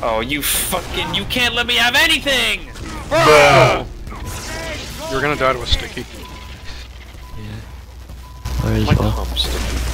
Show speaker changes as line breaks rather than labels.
Oh, you fucking, you can't let me have anything!
Bro! You're gonna die to a sticky.
Yeah. Where is
Like
well.
sticky.